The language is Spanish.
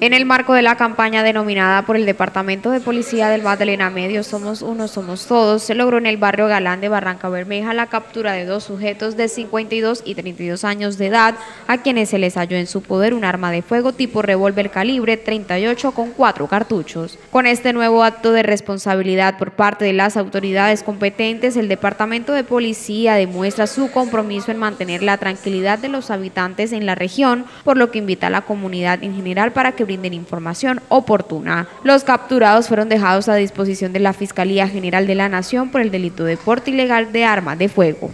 En el marco de la campaña denominada por el Departamento de Policía del Magdalena Medio Somos Uno, Somos Todos, se logró en el barrio Galán de Barranca Bermeja la captura de dos sujetos de 52 y 32 años de edad, a quienes se les halló en su poder un arma de fuego tipo revólver calibre 38 con cuatro cartuchos. Con este nuevo acto de responsabilidad por parte de las autoridades competentes, el Departamento de Policía demuestra su compromiso en mantener la tranquilidad de los habitantes en la región, por lo que invita a la comunidad en general para que brinden información oportuna. Los capturados fueron dejados a disposición de la Fiscalía General de la Nación por el delito de porte ilegal de armas de fuego.